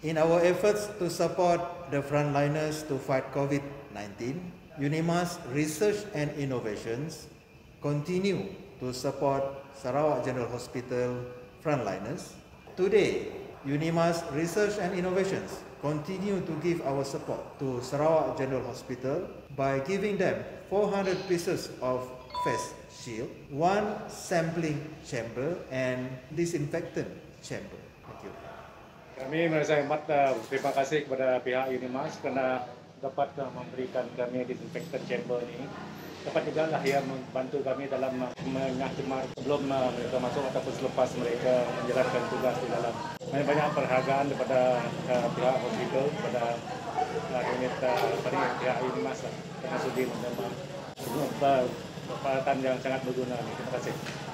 In our efforts to support the frontliners to fight COVID-19, UNIMAS Research and Innovations continue to support Sarawak General Hospital frontliners. Today, UNIMAS Research and Innovations continue to give our support to Sarawak General Hospital by giving them 400 pieces of face shield, one sampling chamber and disinfectant chamber. Thank you. Kami merasa amat uh, terima kasih kepada pihak Unimas kerana dapat uh, memberikan kami disinfectant chamber ini. Dapat juga lah yang membantu kami dalam uh, menyakimar sebelum mereka masuk ataupun selepas mereka menjalankan tugas di dalam. Banyak, banyak perhargaan daripada pihak hospital, kepada unit pihak Unimas lah, kerana sudi menerima perkhidmatan yang sangat berguna. Terima kasih.